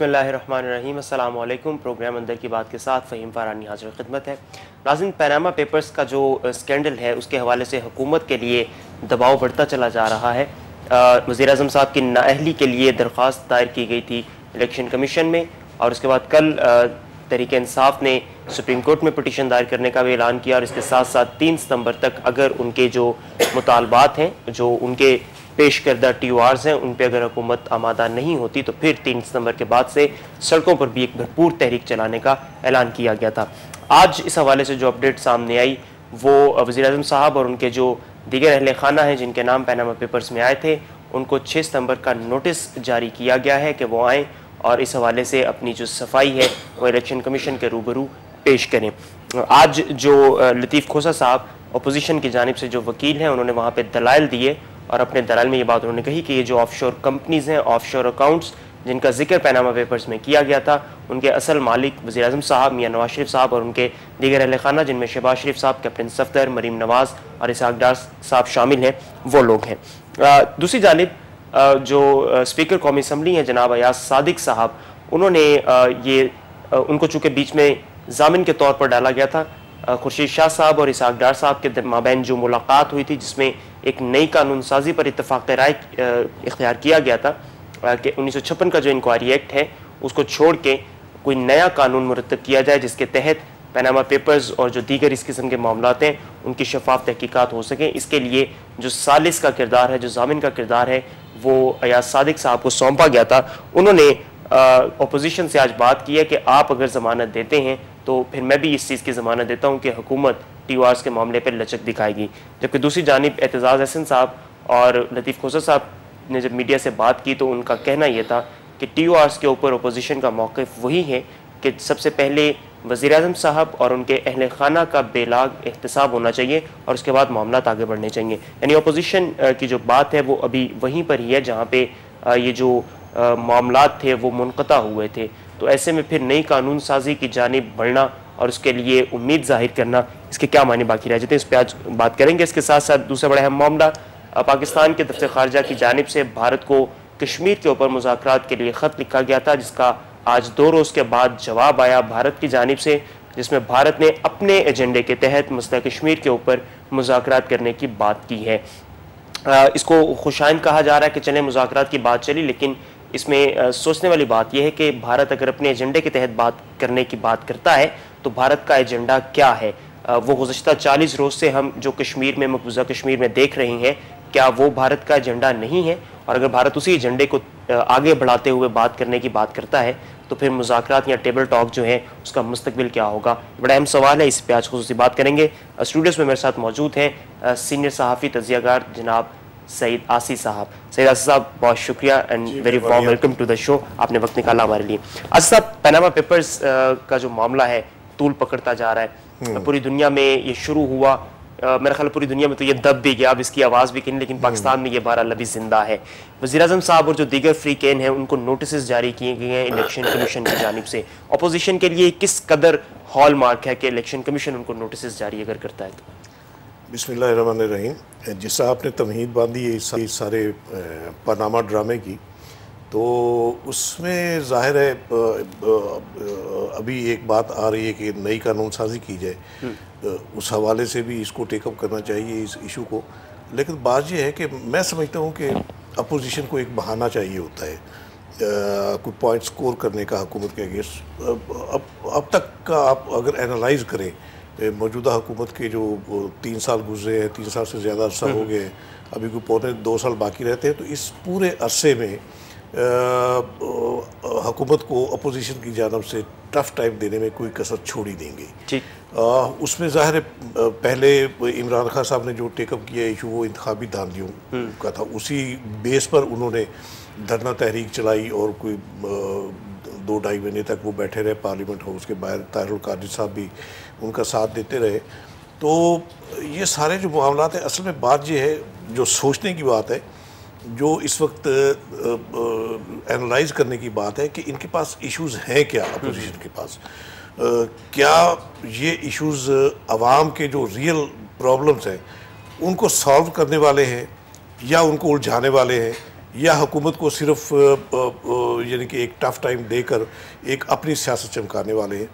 بسم اللہ الرحمن الرحیم۔ السلام علیکم۔ پروگرام اندر کی بات کے ساتھ فہیم فارانی حاضر خدمت ہے۔ ناظرین پیناما پیپرز کا جو سکینڈل ہے، اس کے حوالے سے حکومت کے لیے دباؤ بڑھتا چلا جا رہا ہے۔ وزیر اعظم صاحب کی نااہلی کے لیے درخواست دائر کی گئی تھی الیکشن کمیشن میں۔ اور اس کے بعد کل تحریک انصاف نے سپریم کورٹ میں پٹیشن دائر کرنے کا بھی اعلان کیا۔ اور اس کے ساتھ ساتھ تین ستمبر تک اگر ان کے جو مطالبات ہیں، جو ان کے پیش کردہ ٹی او آرز ہیں۔ ان پہ اگر حکومت آمادہ نہیں ہوتی تو پھر تین ستمبر کے بعد سے سڑکوں پر بھی ایک بھرپور تحریک چلانے کا اعلان کیا گیا تھا۔ آج اس حوالے سے جو اپڈیٹ سامنے آئی، وہ وزیر اعظم صاحب اور ان کے جو دیگر اہل خانہ ہیں جن کے نام پیناما پیپرز میں آئے تھے، ان کو چھ ستمبر کا نوٹس جاری کیا گیا ہے کہ وہ آئیں اور اس حوالے سے اپنی جو صفائی ہے، وہ الیکشن کمیشن کے روبرو پیش کریں۔ آج جو لطیف کھوسا صاحب اپوزیشن کی جانب سے جو وکیل ہیں، انہوں نے وہاں پہ دلائل دیے۔ اور اپنے دلائل میں یہ بات انہوں نے کہی کہ یہ جو آف شور کمپنیز ہیں آف شور اکاؤنٹس جن کا ذکر پیناما پیپرز میں کیا گیا تھا، ان کے اصل مالک وزیر اعظم صاحب، میاں نواز شریف صاحب اور ان کے دیگر اہل خانہ، جن میں شہباز شریف صاحب، کیپٹن صفدر، مریم نواز اور اسحاق ڈار صاحب شامل ہیں، وہ لوگ ہیں۔ دوسری جانب جو اسپیکر قومی اسمبلی ہیں، جناب ایاز صادق صاحب، انہوں نے یہ ان کو چونکہ بیچ میں ضامن کے طور پر ڈالا گیا تھا خورشید شاہ صاحب اور اسحاق ڈار صاحب کے مابین جو ملاقات ہوئی تھی، جس میں ایک نئی قانون سازی پر اتفاق رائے اختیار کیا گیا تھا کہ انیس سو چھپن کا جو انکوائری ایکٹ ہے، اس کو چھوڑ کے کوئی نیا قانون مرتب کیا جائے، جس کے تحت پیناما پیپرز اور جو دیگر اس قسم کے معاملات ہیں، ان کی شفاف تحقیقات ہو سکیں۔ اس کے لیے جو سالس کا کردار ہے، جو ضامن کا کردار ہے، وہ ایاز صادق صاحب کو سونپا گیا تھا۔ انہوں نے اپوزیشن سے آج بات کی ہے کہ آپ اگر ضمانت دیتے ہیں تو پھر میں بھی اس چیز کی ضمانت دیتا ہوں کہ حکومت ٹی او آرز کے معاملے پر لچک دکھائے گی۔ جبکہ دوسری جانب اعتزاز حسن صاحب اور لطیف خوصر صاحب نے جب میڈیا سے بات کی تو ان کا کہنا یہ تھا کہ ٹی او آرز کے اوپر اپوزیشن کا موقف وہی ہے کہ سب سے پہلے وزیر اعظم صاحب اور ان کے اہل خانہ کا بے لاگ احتساب ہونا چاہیے اور اس کے بعد معاملات آگے بڑھنے چاہیے۔ یعنی اپوزیشن کی جو بات ہے وہ ابھی وہیں پر ہی ہے جہاں پہ یہ جو معاملات تھے وہ منقطع ہوئے تھے۔ تو ایسے میں پھر نئی قانون سازی کی جانب بڑھنا اور اس کے لیے امید ظاہر کرنا، اس کے کیا معنی باقی رہ جاتے ہیں؟ اس پہ آج بات کریں گے۔ اس کے ساتھ ساتھ دوسرا بڑا اہم معاملہ پاکستان کے دفتر خارجہ کی جانب سے بھارت کو کشمیر کے اوپر مذاکرات کے لیے خط لکھا گیا تھا، جس کا آج دو روز کے بعد جواب آیا بھارت کی جانب سے، جس میں بھارت نے اپنے ایجنڈے کے تحت مسئلہ کشمیر کے اوپر مذاکرات کرنے کی بات کی ہے۔ اس کو خوشائن کہا جا رہا ہے کہ چلیں مذاکرات کی بات چلی، لیکن اس میں سوچنے والی بات یہ ہے کہ بھارت اگر اپنے ایجنڈے کے تحت بات کرنے کی بات کرتا ہے، تو بھارت کا ایجنڈا کیا ہے؟ وہ گزشتہ چالیس روز سے ہم جو کشمیر میں مقبوضہ کشمیر میں دیکھ رہے ہیں، کیا وہ بھارت کا ایجنڈا نہیں ہے؟ اور اگر بھارت اسی ایجنڈے کو آگے بڑھاتے ہوئے بات کرنے کی بات کرتا ہے، تو پھر مذاکرات یا ٹیبل ٹاک جو ہے اس کا مستقبل کیا ہوگا؟ بڑا اہم سوال ہے، اس پہ آج خصوصی بات کریں گے۔ اسٹوڈیوز میں میرے ساتھ موجود ہیں سینئر صحافی تجزیہ گار جناب سعید آسی صاحب۔ سعید آسی صاحب بہت شکریہ and very warm welcome to the show آپ نے وقت نکالا ہمارے لیے۔ آسی صاحب پیناما پیپرز کا جو معاملہ ہے طول پکڑتا جا رہا ہے۔ پوری دنیا میں یہ شروع ہوا۔ میرا خیال پوری دنیا میں تو یہ دب بھی گیا۔ اب اس کی آواز بھی کنی لیکن پاکستان میں یہ بارہ لبی زندہ ہے۔ وزیر اعظم صاحب اور جو دیگر فریقین ہیں ان کو نوٹسز جاری کیے گئے ہیں الیکشن کمیشن کی جانب سے۔ اپوزیشن کے لیے کس قدر ہال مارک ہے کہ الیکشن کمیشن ان کو نوٹسز جاری اگر کرتا ہے تو؟ بسم اللہ الرحمن الرحیم۔ جس آپ نے تمہید باندھی ہے سارے پاناما ڈرامے کی تو اس میں ظاہر ہے ابھی ایک بات آ رہی ہے کہ نئی قانون سازی کی جائے۔ اس حوالے سے بھی اس کو ٹیک اپ کرنا چاہیے اس ایشو کو۔ لیکن بات یہ ہے کہ میں سمجھتا ہوں کہ اپوزیشن کو ایک بہانہ چاہیے ہوتا ہے۔ کوئی پوائنٹ سکور کرنے کا حکومت کے اگینسٹ اب تک کا آپ اگر اینالائز کریں موجودہ حکومت کے جو تین سال گزرے ہیں تین سال سے زیادہ عرصہ ہو گئے ابھی کوئی پونے دو سال باقی رہتے ہیں تو اس پورے عرصے میں حکومت کو اپوزیشن کی جانب سے ٹف ٹائم دینے میں کوئی کسر چھوڑی دیں گے اس میں ظاہر ہے پہلے عمران خان صاحب نے جو ٹیک اپ کیا ایشو وہ انتخابی دھاندلیوں کا تھا اسی بیس پر انہوں نے دھرنا تحریک چلائی اور کوئی دو ڈھائی مہینے تک وہ بیٹھے رہے پارلیمنٹ ہاؤس کے باہر طاہر القادر صاحب بھی ان کا ساتھ دیتے رہے۔ تو یہ سارے جو معاملات ہیں، اصل میں بات یہ ہے، جو سوچنے کی بات ہے، جو اس وقت انالائز کرنے کی بات ہے کہ ان کے پاس ایشوز ہیں کیا اپوزیشن کے پاس۔ کیا یہ ایشوز عوام کے جو ریئل پرابلمز ہیں، ان کو سالو کرنے والے ہیں یا ان کو الجھانے والے ہیں؟ یا حکومت کو صرف یعنی کہ ایک ٹف ٹائم دے کر ایک اپنی سیاست چمکانے والے ہیں؟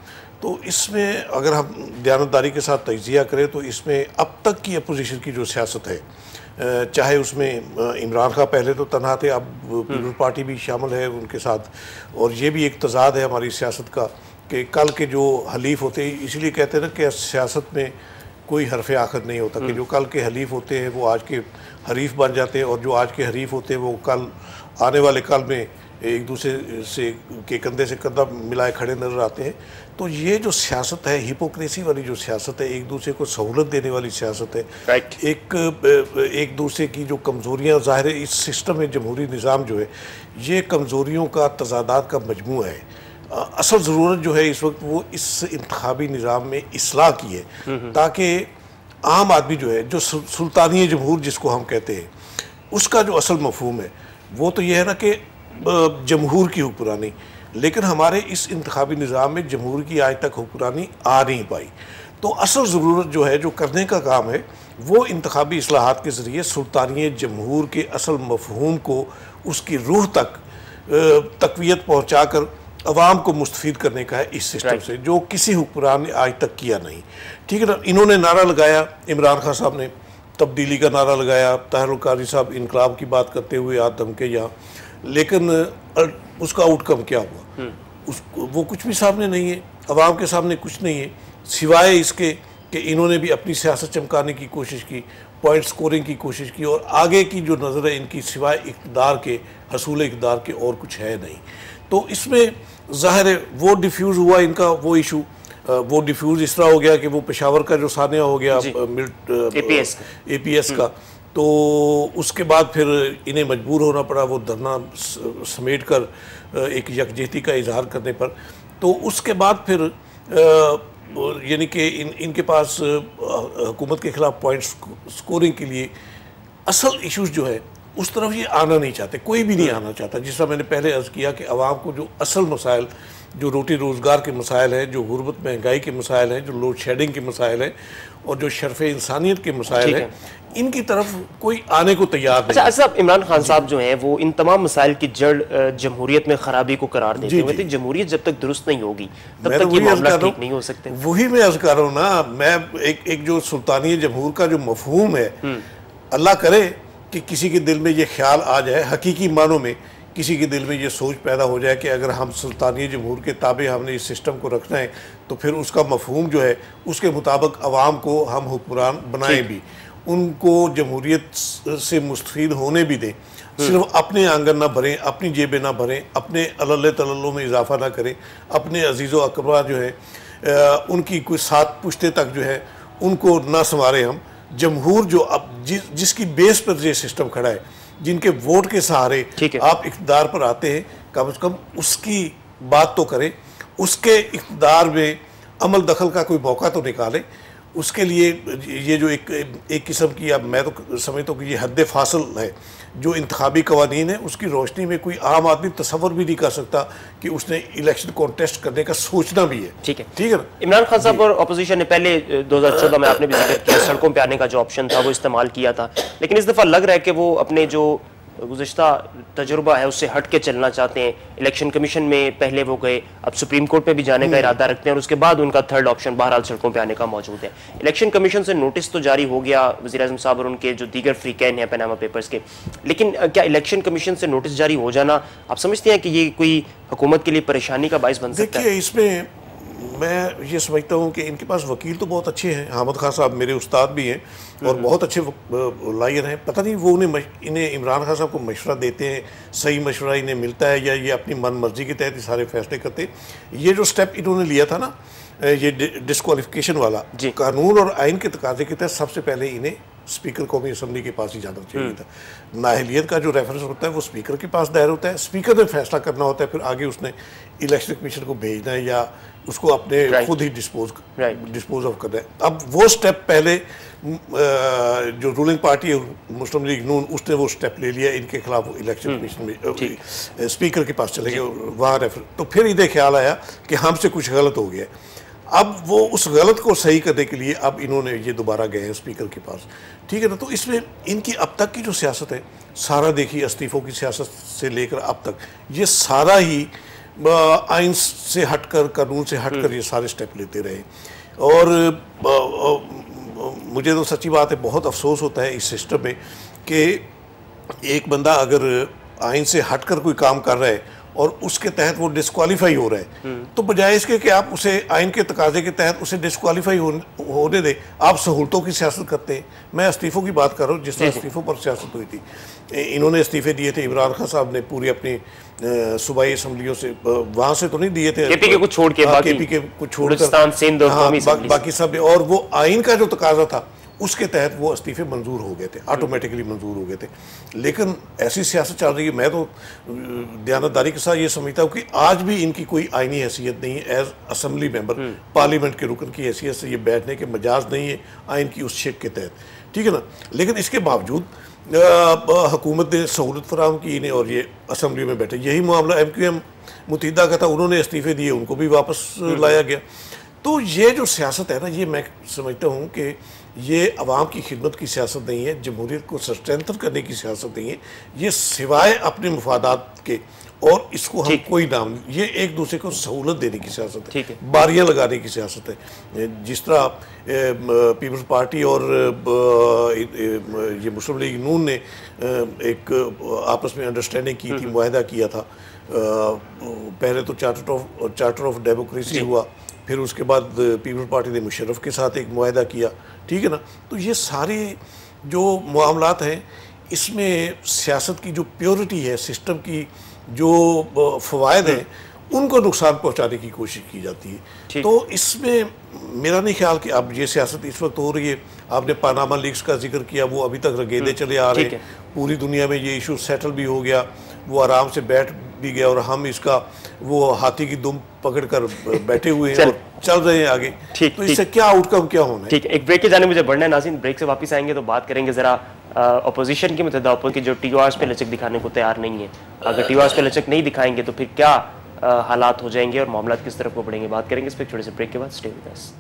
تو اس میں اگر ہم دیانتداری کے ساتھ تجزیہ کریں تو اس میں اب تک کی اپوزیشن کی جو سیاست ہے چاہے اس میں عمران خان پہلے تو تنہا تھے اب پیپل پارٹی بھی شامل ہے ان کے ساتھ اور یہ بھی ایک تضاد ہے ہماری سیاست کا کہ کل کے جو حلیف ہوتے ہیں اس لیے کہتے ہیں نا کہ سیاست میں کوئی حرف آخر نہیں ہوتا کہ جو کل کے حلیف ہوتے ہیں وہ آج کے حریف بن جاتے ہیں اور جو آج کے حریف ہوتے ہیں وہ کل آنے والے کل میں ایک دوسرے سے کے کندھے سے کندھا ملائے کھڑے نظر آتے ہیں۔ تو یہ جو سیاست ہے ہپوکریسی والی جو سیاست ہے ایک دوسرے کو سہولت دینے والی سیاست ہے۔ ایک ایک دوسرے کی جو کمزوریاں ظاہر ہے اس سسٹم میں جمہوری نظام جو ہے یہ کمزوریوں کا تضادات کا مجموعہ ہے۔ اصل ضرورت جو ہے اس وقت وہ اس انتخابی نظام میں اصلاح کی ہے۔ تاکہ عام آدمی جو ہے جو سلطانی جمہور جس کو ہم کہتے ہیں اس کا جو اصل مفہوم ہے وہ تو یہ ہے نا کہ جمہور کی حکمرانی۔ لیکن ہمارے اس انتخابی نظام میں جمہور کی آج تک حکمرانی آ نہیں پائی۔ تو اصل ضرورت جو ہے، جو کرنے کا کام ہے، وہ انتخابی اصلاحات کے ذریعے سلطانی جمہور کے اصل مفہوم کو، اس کی روح تک تقویت پہنچا کر عوام کو مستفید کرنے کا ہے اس سسٹم سے، جو کسی حکمران نے آج تک کیا نہیں۔ ٹھیک ہے نا؟ انہوں نے نعرہ لگایا، عمران خان صاحب نے تبدیلی کا نعرہ لگایا، طاہر القاری صاحب انقلاب کی بات کرتے ہوئے آج دھمکے یہاں۔ لیکن اس کا آؤٹ کم کیا ہوا؟ اس وہ کچھ بھی سامنے نہیں ہے عوام کے سامنے کچھ نہیں ہے سوائے اس کے کہ انہوں نے بھی اپنی سیاست چمکانے کی کوشش کی پوائنٹ سکورنگ کی کوشش کی اور آگے کی جو نظر ہے ان کی سوائے اقتدار کے حصول اقتدار کے اور کچھ ہے نہیں۔ تو اس میں ظاہر ہے وہ ڈیفیوز ہوا ان کا وہ ایشو وہ ڈیفیوز اس طرح ہو گیا کہ وہ پشاور کا جو سانیہ ہو گیا اے پی ایس کا۔ تو اس کے بعد پھر انہیں مجبور ہونا پڑا، وہ دھرنا سمیٹ کر ایک یکجہتی کا اظہار کرنے پر۔ تو اس کے بعد پھر یعنی کہ ان ان کے پاس حکومت کے خلاف پوائنٹ سکورنگ کے لیے اصل ایشوز جو ہے اس طرف یہ آنا نہیں چاہتے، کوئی بھی نہیں آنا چاہتا۔ جس طرح میں نے پہلے عرض کیا کہ عوام کو جو اصل مسائل جو روٹی روزگار کے مسائل ہیں جو غربت مہنگائی کے مسائل ہیں جو لوڈ شیڈنگ کے مسائل ہیں اور جو شرف انسانیت کے مسائل ہیں ان کی طرف کوئی آنے کو تیار نہیں اچھا صاحب عمران خان صاحب جو ہیں وہ ان تمام مسائل کی جڑ جمہوریت میں خرابی کو قرار دیتے ہیں۔ جمہوریت جب تک درست نہیں ہوگی تب تک یہ معاملہ ٹھیک نہیں ہو سکتے۔ وہی میں عرض کر رہا ہوں نا میں ایک جو سلطانی جمہور کا جو مفہوم ہے اللہ کرے کہ کسی کے دل میں یہ خیال آ جائے حقیقی معنوں میں کسی کے دل میں یہ سوچ پیدا ہو جائے کہ اگر ہم سلطانی جمہور کے تابع ہم نے اس سسٹم کو رکھنا ہے تو پھر اس کا مفہوم جو ہے اس کے مطابق عوام کو ہم حکمران بنائیں بھی۔ ان کو جمہوریت سے مستفید ہونے بھی دیں۔ صرف اپنے آنگن نہ بھریں اپنی جیبیں نہ بھریں اپنے اللہ تللوں میں اضافہ نہ کریں اپنے عزیز و اقربا جو ہے ان کی کوئی ساتھ پشتے تک جو ہے ان کو نہ سنوارے ہم۔ جمہور جو اب جس کی بیس پر یہ سسٹم کھڑا ہے جن کے ووٹ کے سہارے آپ اقتدار پر آتے ہیں کم از کم اس کی بات تو کریں اس کے اقتدار میں عمل دخل کا کوئی موقع تو نکالے اس کے لیے یہ جو ایک ایک قسم کی اب میں تو سمجھتا ہوں کہ یہ حد فاصل ہے جو انتخابی قوانین ہیں اس کی روشنی میں کوئی عام آدمی تصور بھی نہیں کر سکتا کہ اس نے الیکشن کانٹیسٹ کرنے کا سوچنا بھی ہے۔ ٹھیک ہے۔ ٹھیک ہے عمران خان صاحب اور اپوزیشن نے پہلے دو ہزار چودہ میں آپ نے بھی ذکر کیا سڑکوں پہ آنے کا جو آپشن تھا وہ استعمال کیا تھا۔ لیکن اس دفعہ لگ رہا ہے کہ وہ اپنے جو گزشتہ تجربہ ہے اس سے ہٹ کے چلنا چاہتے ہیں۔ الیکشن کمیشن میں پہلے وہ گئے اب سپریم کورٹ پہ بھی جانے کا ارادہ رکھتے ہیں اور اس کے بعد ان کا تھرڈ آپشن بہرحال سڑکوں پہ آنے کا موجود ہے۔ الیکشن کمیشن سے نوٹس تو جاری ہو گیا وزیر اعظم صاحب اور ان کے جو دیگر فریقین ہیں پیناما پیپرز کے۔ لیکن کیا الیکشن کمیشن سے نوٹس جاری ہو جانا؟ آپ سمجھتے ہیں کہ یہ کوئی حکومت کے لیے پریشانی کا باعث بن سکتا ہے؟ اس میں میں یہ سمجھتا ہوں کہ ان کے پاس وکیل تو بہت اچھے ہیں حامد خان صاحب میرے استاد بھی ہیں اور بہت اچھے لائر ہیں۔ پتہ نہیں وہ انہیں انہیں عمران خان صاحب کو مشورہ دیتے ہیں صحیح مشورہ انہیں ملتا ہے یا یہ اپنی من مرضی کے تحت سارے فیصلے کرتے یہ جو سٹیپ انہوں نے لیا تھا نا یہ ڈسکوالیفکیشن والا جی۔ قانون اور آئین کے تقاضے کے تحت سب سے پہلے انہیں سپیکر قومی اسمبلی کے پاس ہی جانا چاہیے تھا۔ ناہلیت کا جو ریفرنس ہوتا ہے وہ سپیکر کے پاس دائر ہوتا ہے۔ سپیکر نے فیصلہ کرنا ہوتا ہے پھر آگے اس نے الیکشن کمیشن کو بھیجنا ہے یا اس کو اپنے خود ہی ڈسپوز ڈسپوز آف کرنا ہے اب وہ سٹیپ پہلے جو رولنگ پارٹی ہے مسلم لیگ نون اس نے وہ سٹیپ لے لیا ان کے خلاف الیکشن کمیشن میں سپیکر کے پاس چلے گئے جی۔ وہاں ریفر تو پھر ادھر خیال آیا کہ ہم سے کچھ غلط ہو گیا۔ اب وہ اس غلط کو صحیح کرنے کے لیے اب انہوں نے یہ دوبارہ گئے ہیں اسپیکر کے پاس۔ ٹھیک ہے نا؟ تو اس میں ان کی اب تک کی جو سیاست ہے سارا دیکھیے استعفوں کی سیاست سے لے کر اب تک یہ سارا ہی آئین سے ہٹ کر، قانون سے ہٹ کر یہ سارے سٹیپ لیتے رہے۔ اور مجھے تو سچی بات ہے، بہت افسوس ہوتا ہے اس سسٹم میں کہ ایک بندہ اگر آئین سے ہٹ کر کوئی کام کر رہا ہے اور اس کے تحت وہ ڈسکوالیفائی ہو رہا ہے تو بجائے اس کے کہ آپ اسے آئین کے تقاضے کے تحت اسے ڈسکوالیفائی ہونے دیں آپ سہولتوں کی سیاست کرتے ہیں۔ میں استعفوں کی بات کر رہا ہوں جس طرح استعفوں پر سیاست ہوئی تھی۔ انہوں نے استعفے دیے تھے عمران خان صاحب نے پوری اپنی صوبائی اسمبلیوں سے وہاں سے تو نہیں دیے تھے۔ کے پی کے کچھ چھوڑ کے باقی سب اور وہ آئین کا جو تقاضا تھا اس کے تحت وہ استعفے منظور ہو گئے تھے آٹومیٹکلی منظور ہو گئے تھے۔ لیکن ایسی سیاست چل رہی ہے میں تو دیانتداری کے ساتھ یہ سمجھتا ہوں کہ آج بھی ان کی کوئی آئینی حیثیت نہیں ہے۔ ایز اسمبلی ممبر پارلیمنٹ کے رکن کی حیثیت سے یہ بیٹھنے کے مجاز نہیں ہے آئین کی اس شک کے تحت۔ ٹھیک ہے نا؟ لیکن اس کے باوجود حکومت نے سہولت فراہم کی انہیں اور یہ اسمبلی میں بیٹھے۔ یہی معاملہ ایم کیو ایم متحدہ کا تھا انہوں نے استعفے دیے ان کو بھی واپس لایا گیا۔ تو یہ جو سیاست ہے نا یہ میں سمجھتا ہوں کہ یہ عوام کی خدمت کی سیاست نہیں ہے جمہوریت کو سسٹینتر کرنے کی سیاست نہیں ہے یہ سوائے اپنے مفادات کے اور اس کو ہم کوئی نام یہ ایک دوسرے کو سہولت دینے کی سیاست ہے باریاں لگانے کی سیاست ہے۔ جس طرح پیپلز پارٹی اور یہ مسلم لیگ نون نے ایک آپس میں انڈرسٹینڈنگ کی تھی معاہدہ کیا تھا۔ پہلے تو چارٹر آف ڈیموکریسی ہوا۔ پھر اس کے بعد پیپلز پارٹی نے مشرف کے ساتھ ایک معاہدہ کیا، ٹھیک ہے نا؟ تو یہ سارے جو معاملات ہیں، اس میں سیاست کی جو پیورٹی ہے سسٹم کی جو فوائد ہیں ان کو نقصان پہنچانے کی کوشش کی جاتی ہے۔ تو اس میں میرا نہیں خیال کہ اب یہ سیاست اس وقت ہو رہی ہے۔ آپ نے پاناما لیکس کا ذکر کیا وہ ابھی تک رگیدے چلے آ رہے ہیں۔ پوری دنیا میں یہ ایشو سیٹل بھی ہو گیا وہ آرام سے بیٹھ بھی گیا اور ہم اس کا وہ ہاتھی کی دم پکڑ کر بیٹھے ہوئے ہیں اور چل رہے ہیں آگے۔ تو اس سے کیا آؤٹ کم کیا ہونا ہے؟ ٹھیک ایک بریک کے جانے مجھے بڑھنا ہے ناظرین۔ بریک سے واپس آئیں گے تو بات کریں گے ذرا اپوزیشن کی متحدہ اوپر کی جو ٹی او آرز پہ لچک دکھانے کو تیار نہیں ہے۔ اگر ٹی او آرز پہ لچک نہیں دکھائیں گے تو پھر کیا حالات ہو جائیں گے اور معاملات کس طرف کو بڑھیں گے، بات کریں گے اس پہ چھوٹے سے بریک کے بعد. سٹے ود اس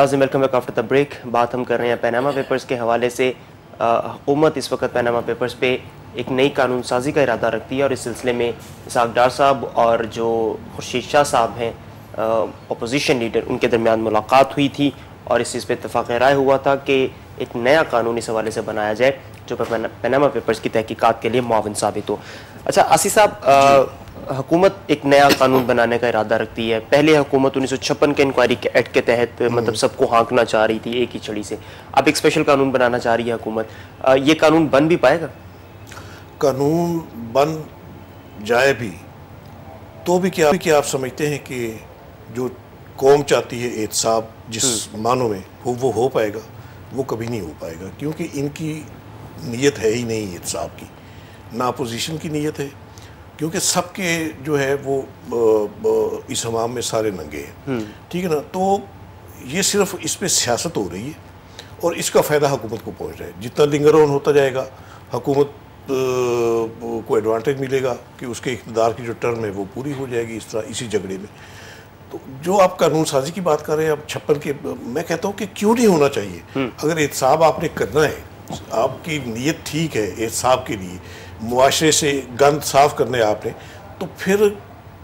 ناظرین welcome back after the break بات ہم کر رہے ہیں پیناما پیپرز کے حوالے سے. حکومت اس وقت پیناما پیپرز پہ ایک نئی قانون سازی کا ارادہ رکھتی ہے اور اس سلسلے میں اسحاق ڈار صاحب اور جو خورشید شاہ صاحب ہیں اپوزیشن لیڈر ان کے درمیان ملاقات ہوئی تھی اور اس چیز پہ اتفاق رائے ہوا تھا کہ ایک نیا قانون اس حوالے سے بنایا جائے جو پیناما پیپرز کی تحقیقات کے لیے معاون ثابت ہو۔ اچھا آسی صاحب حکومت ایک نیا قانون بنانے کا ارادہ رکھتی ہے۔ پہلے حکومت انیس سو چھپن کے انکوائری ایکٹ کے تحت مطلب سب کو ہانکنا چاہ رہی تھی ایک ہی چھڑی سے۔ اب ایک اسپیشل قانون بنانا چاہ رہی ہے حکومت۔ یہ قانون بن بھی پائے گا؟ قانون بن جائے بھی تو بھی کیا کیا آپ سمجھتے ہیں کہ جو قوم چاہتی ہے احتساب جس معنوں میں وہ ہو پائے گا وہ کبھی نہیں ہو پائے گا۔ کیونکہ ان کی نیت ہے ہی نہیں احتساب کی۔ نہ اپوزیشن کی نیت ہے۔ کیونکہ سب کے جو ہے وہ اس حمام میں سارے ننگے ہیں۔ ٹھیک ہے نا؟ تو یہ صرف اس پہ سیاست ہو رہی ہے اور اس کا فائدہ حکومت کو پہنچ رہا ہے۔ جتنا لنگر آن ہوتا جائے گا حکومت کو ایڈوانٹیج ملے گا کہ اس کے اقتدار کی جو ٹرم ہے وہ پوری ہو جائے گی اس طرح اسی جھگڑے میں۔ تو جو آپ قانون سازی کی بات کر رہے ہیں اب چھپن کے میں کہتا ہوں کہ کیوں نہیں ہونا چاہیے؟ اگر احتساب آپ نے کرنا ہے آپ کی نیت ٹھیک ہے احتساب کے لیے معاشرے سے گند صاف کرنے آپ نے تو پھر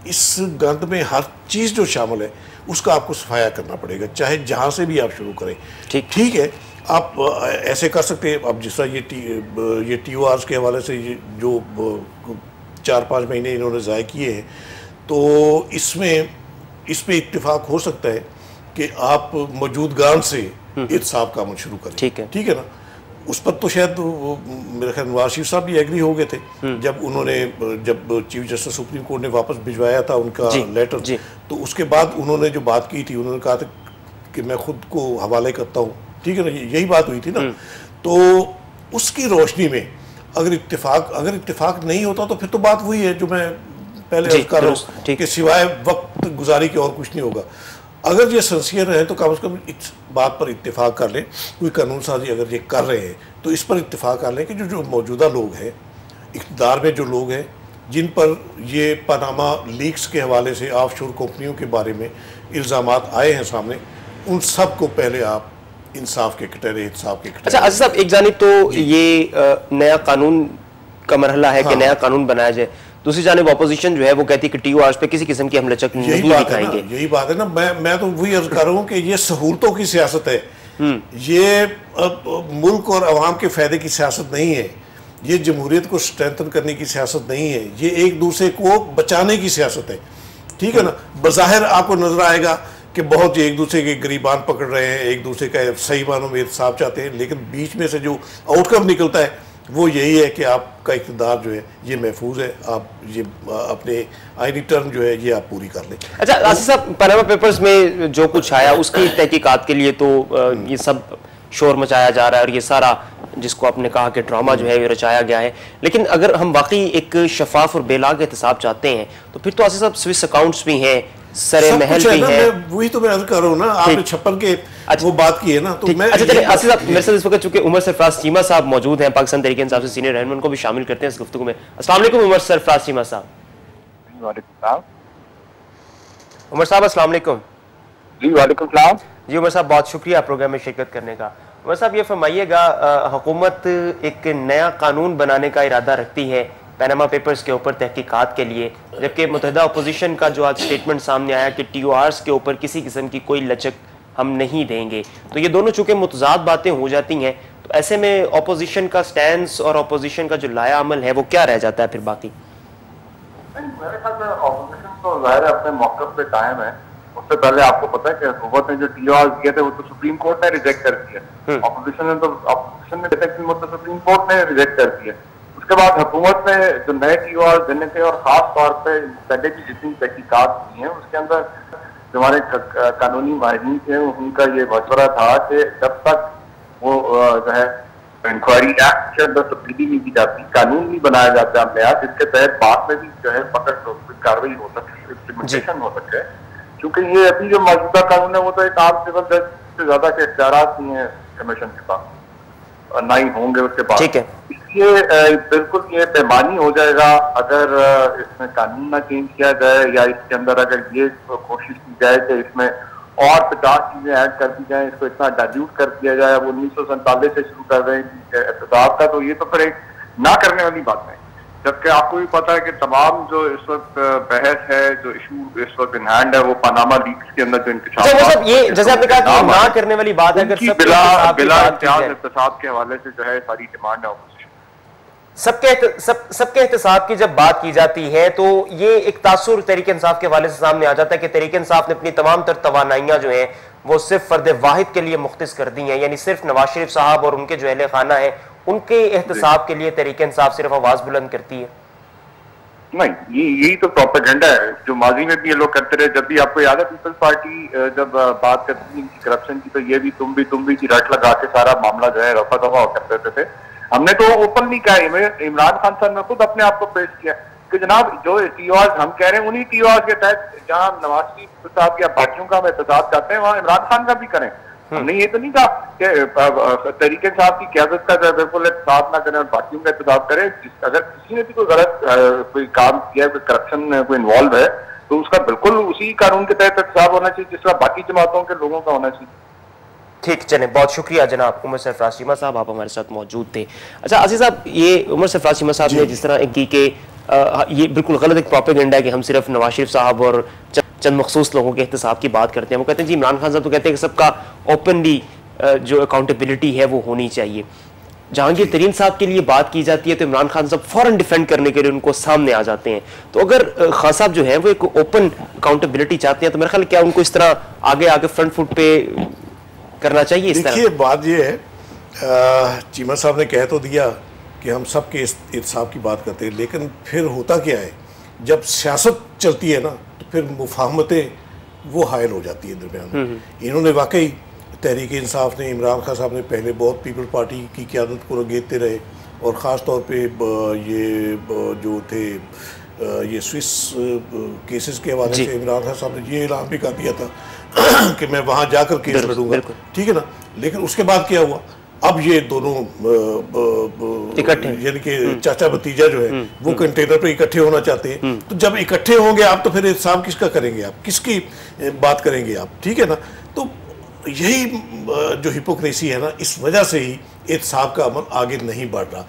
اس گند میں ہر چیز جو شامل ہے اس کا آپ کو صفایا کرنا پڑے گا چاہے جہاں سے بھی آپ شروع کریں۔ ٹھیک۔ ہے آپ ایسے کر سکتے ہیں۔ اب جس طرح یہ ٹی یہ ٹی او آرز کے حوالے سے جو چار پانچ مہینے انہوں نے ضائع کیے ہیں تو اس میں اس پہ اتفاق ہو سکتا ہے کہ آپ موجود گان سے احتساب کا عمل شروع کریں۔ ٹھیک ہے نا؟ اس پر تو شاید میرے خیال نواز شریف صاحب بھی ایگری ہو گئے تھے۔ جب انہوں نے جب چیف جسٹس سپریم کورٹ نے واپس بھجوایا تھا ان کا لیٹر جی، جی۔ تو اس کے بعد انہوں نے جو بات کی تھی انہوں نے کہا تھا کہ میں خود کو حوالے کرتا ہوں۔ ٹھیک ہے نا یہی بات ہوئی تھی نا۔ تو اس کی روشنی میں اگر اتفاق اگر اتفاق نہیں ہوتا تو پھر تو بات وہی ہے جو میں پہلے جی، کر رہا ہوں۔ کہ سوائے وقت گزاری کے اور کچھ نہیں ہوگا۔ اگر یہ سنسیئر ہیں تو کم از کم اس بات پر اتفاق کر لیں۔ کوئی قانون سازی اگر یہ کر رہے ہیں تو اس پر اتفاق کر لیں کہ جو جو موجودہ لوگ ہیں اقتدار میں جو لوگ ہیں جن پر یہ پاناما لیکس کے حوالے سے آف شور کمپنیوں کے بارے میں الزامات آئے ہیں سامنے ان سب کو پہلے آپ انصاف کے کٹہرے انصاف کے اچھا کٹہرے عزیز صاحب ایک جانب تو یہ آ، نیا قانون کا مرحلہ ہے کہ ہاں۔ نیا قانون بنایا جائے۔ دوسری جانب اپوزیشن جو ہے وہ کہتی ہے کہ ٹی او آرز پہ کسی قسم کی حملہ چک نہیں دکھائیں گے۔ یہی بات ہے نا میں میں تو وہی عرض کر رہا ہوں کہ یہ سہولتوں کی سیاست ہے۔ یہ ملک اور عوام کے فائدے کی سیاست نہیں ہے۔ یہ جمہوریت کو سٹرینتھن کرنے کی سیاست نہیں ہے۔ یہ ایک دوسرے کو بچانے کی سیاست ہے۔ ٹھیک ہے نا؟ بظاہر آپ کو نظر آئے گا کہ بہت ایک دوسرے کے گریبان پکڑ رہے ہیں ایک دوسرے کا صحیح معنوں میں احتساب چاہتے ہیں لیکن بیچ میں سے جو آؤٹ کم نکلتا ہے وہ یہی ہے کہ آپ کا اقتدار جو ہے یہ محفوظ ہے، آپ یہ اپنے آئینی ٹرم جو ہے یہ آپ پوری کر لیں۔ اچھا آصف صاحب پاناما پیپرز میں جو کچھ آیا، اس کی تحقیقات کے لیے تو یہ سب شور مچایا جا رہا ہے اور یہ سارا جس کو آپ نے کہا کہ ڈرامہ جو ہے، یہ رچایا گیا ہے۔ لیکن اگر ہم واقعی ایک شفاف اور بے لاگ احتساب چاہتے ہیں، تو پھر تو آصف صاحب سوئس اکاؤنٹس بھی ہیں۔ سر سب محل بھی ہیں میں وہی تو میں عرض کر رہا ہوں نا آپ نے۔ چھپن کے اچھا۔ وہ بات کی ہے نا تو ٹھیک۔ میں اچھا چلے آصف صاحب میرے ساتھ اس وقت چونکہ عمر سرفراز چیمہ صاحب موجود ہیں پاکستان تحریک انصاف سے سینئر رہنما ان کو بھی شامل کرتے ہیں اس گفتگو میں۔ السلام علیکم عمر سرفراز چیمہ صاحب۔ وعلیکم السلام۔ عمر صاحب السلام علیکم۔ جی وعلیکم السلام۔ جی عمر صاحب بہت شکریہ پروگرام میں شرکت کرنے کا۔ عمر صاحب یہ فرمائیے گا حکومت ایک نیا قانون بنانے کا ارادہ رکھتی ہے۔ پیناما پیپرز کے اوپر تحقیقات کے لیے جبکہ متحدہ اپوزیشن کا جو آج سٹیٹمنٹ سامنے آیا کہ ٹی او آرز کے اوپر کسی قسم کی کوئی لچک ہم نہیں دیں گے۔ تو یہ دونوں چونکہ متضاد باتیں ہو جاتی ہیں تو ایسے میں اپوزیشن کا سٹینس اور اپوزیشن کا جو لایا عمل ہے وہ کیا رہ جاتا ہے پھر باقی؟ میرے خیال میں اپوزیشن تو ظاہر ہے اپنے موقف پہ قائم ہے۔ اس سے پہلے آپ کو پتا ہے کہ حکومت نے جو ٹی آر دیے تھے وہ تو سپریم کورٹ نے ریجیکٹ کر دیا اپوزیشن نے تو اپوزیشن نے ڈیٹیکٹ مطلب سپریم کورٹ نے ریجیکٹ کر دیا اس کے بعد حکومت نے جو نئے ٹی آر دینے تھے اور خاص طور پہ پہلے کی جتنی تحقیقات کی ہیں اس کے اندر جو ہمارے قانونی ماہرین تھے ان کا یہ مشورہ تھا کہ جب تک وہ جو ہے انکوائری ایکٹ کے اندر تبدیلی نہیں کی جاتی قانون نہیں بنایا جاتا نیا جس کے تحت بعد میں بھی جو ہے پکڑ کاروائی ہو سکے امپلیمنٹیشن ہو سکے کیونکہ یہ ابھی جو موجودہ قانون ہے وہ تو ایک عام سول جج سے زیادہ کے اختیارات نہیں ہیں کمیشن کے پاس۔ اور نہ ہی ہوں گے اس کے بعد۔ ٹھیک ہے۔ اس لیے بالکل یہ پیمانی ہو جائے گا۔ اگر اس میں قانون نہ چینج کیا جائے یا اس کے اندر اگر یہ کوشش کی جائے کہ اس میں اور پچاس چیزیں ایڈ کر دی جائیں اس کو اتنا ڈائلیوٹ کر دیا جائے اب انیس سو سینتالیس سے شروع کر رہے ہیں احتساب کا تو یہ تو پھر ایک نہ کرنے والی بات ہے۔ جبکہ آپ کو بھی پتا ہے کہ تمام جو اس وقت بحث ہے جو ایشو اس وقت ان ہینڈ ہے وہ پاناما لیکس کے اندر جو صاحب یہ جیسے آپ نے کہا کہ نہ کرنے والی بات ہے اگر سب بلا بلا امتیاز۔ احتساب کے حوالے سے جو ہے ساری ڈیمانڈ ہے کے سب سب کے احتساب کی جب بات کی جاتی ہے تو یہ ایک تاثر تحریک انصاف کے حوالے سے سامنے آ جاتا ہے کہ تحریک انصاف نے اپنی تمام تر توانائیاں جو ہیں وہ صرف فرد واحد کے لیے مختص کر دی ہیں۔ یعنی صرف نواز شریف صاحب اور ان کے جو اہل خانہ ہیں ان کے احتساب کے لیے تحریک انصاف صرف آواز بلند کرتی ہے؟ نہیں یہی تو پروپیگنڈا ہے۔ جو ماضی میں بھی یہ لوگ کرتے رہے، جب بھی آپ کو یاد ہے پیپلز پارٹی جب بات کرتی تھی ان کی کرپشن کی، تو یہ بھی تم بھی تم بھی کی رٹ لگا کے سارا معاملہ جو ہے رفع دفع کر دیتے تھے۔ ہم نے تو اوپن نہیں کہا عمران خان صاحب نے خود اپنے آپ کو پیش کیا۔ کہ جناب، جو ٹی آر ہم کہہ رہے ہیں، انہی ٹی آر کے تحت جہاں نواز شریف صاحب یا باقیوں کا ہم احتساب چاہتے ہیں، وہاں عمران خان کا بھی کریں۔ ہم نے یہ تو نہیں کہا کہ طریق صاحب کی قیادت کا بالکل احتساب نہ کریں اور باقیوں کا احتساب کریں۔ جس- اگر کسی نے بھی کوئی غلط کوئی کام کیا ہے کوئی کرپشن میں کوئی انوالو ہے تو اس کا بالکل اسی قانون کے تحت احتساب ہونا چاہیے جس طرح باقی جماعتوں کے لوگوں کا ہونا چاہیے۔ ٹھیک چلیں بہت شکریہ جناب عمر سرفراز چیمہ صاحب آپ ہمارے ساتھ موجود تھے۔ اچھا عزیز صاحب یہ عمر سرفراز چیمہ صاحب نے جس طرح کی کہ آ، یہ بالکل غلط ایک پروپیگنڈا ہے کہ ہم صرف نواز شریف صاحب اور چند- مخصوص لوگوں کے احتساب کی بات کرتے ہیں۔ وہ کہتے ہیں جی عمران خان صاحب تو کہتے ہیں کہ سب کا اوپنلی جو اکاؤنٹیبلٹی ہے وہ ہونی چاہیے۔ جہانگیر ترین صاحب کے لیے بات کی جاتی ہے تو عمران خان صاحب فوراً ڈیفینڈ کرنے کے لیے ان کو سامنے آ جاتے ہیں۔ تو اگر خان صاحب جو ہیں وہ ایک اوپن اکاؤنٹیبلٹی چاہتے ہیں، تو میرا خیال کیا ان کو اس طرح آگے آگے فرنٹ فٹ پہ کرنا چاہیے اس طرح؟ بات یہ ہے چیمہ صاحب نے کہہ تو دیا کہ ہم سب کے احتساب کی بات کرتے ہیں، لیکن پھر ہوتا کیا ہے؟ جب سیاست چلتی ہے نا تو پھر مفاہمتیں وہ حائل ہو جاتی ہیں درمیان میں۔ انہوں نے واقعی تحریک انصاف نے عمران خان صاحب نے پہلے بہت پیپل پارٹی کی قیادت کو رگیتے رہے اور خاص طور پہ یہ جو تھے یہ سوئس کیسز کے حوالے جی۔ سے عمران خان صاحب نے یہ اعلان بھی کر دیا تھا کہ میں وہاں جا کر کیس لڑوں گا۔ ٹھیک ہے نا؟ لیکن اس کے بعد کیا ہوا؟ اب یہ دونوں یعنی کہ چاچا بتیجا جو ہے وہ کنٹینر پہ اکٹھے ہونا چاہتے ہیں۔ تو جب اکٹھے ہوں گے آپ تو پھر احتساب کس کا کریں گے آپ؟ کس کی بات کریں گے آپ؟ ٹھیک ہے نا؟ تو یہی جو ہپوکریسی ہے نا اس وجہ سے ہی احتساب کا عمل آگے نہیں بڑھ رہا۔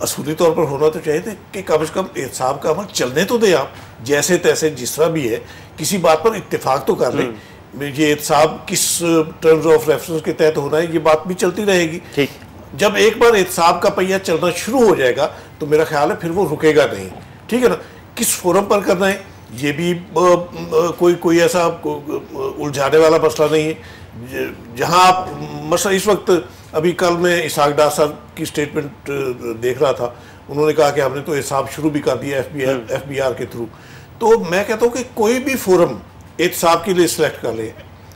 اصولی طور پر ہونا تو چاہیے تھے کہ کم از کم احتساب کا عمل چلنے تو دیں آپ جیسے تیسے جس طرح بھی ہے کسی بات پر اتفاق تو کر لیں۔ یہ احتساب کس ٹرمز آف ریفرنس کے تحت ہونا ہے یہ بات بھی چلتی رہے گی۔ جب ایک بار احتساب کا پہیہ چلنا شروع ہو جائے گا تو میرا خیال ہے پھر وہ رکے گا نہیں۔ ٹھیک ہے نا؟ کس فورم پر کرنا ہے؟ یہ بھی کوئی کوئی ایسا الجھانے والا مسئلہ نہیں ہے۔ جہاں آپ مسئلہ اس وقت ابھی کل میں اسحاق ڈار صاحب کی سٹیٹمنٹ دیکھ رہا تھا۔ انہوں نے کہا کہ ہم نے تو احتساب شروع بھی کر دیا ایف بی آر کے تھرو۔ تو میں کہتا ہوں کہ کوئی بھی فورم احتساب کے لیے سلیکٹ کر لیں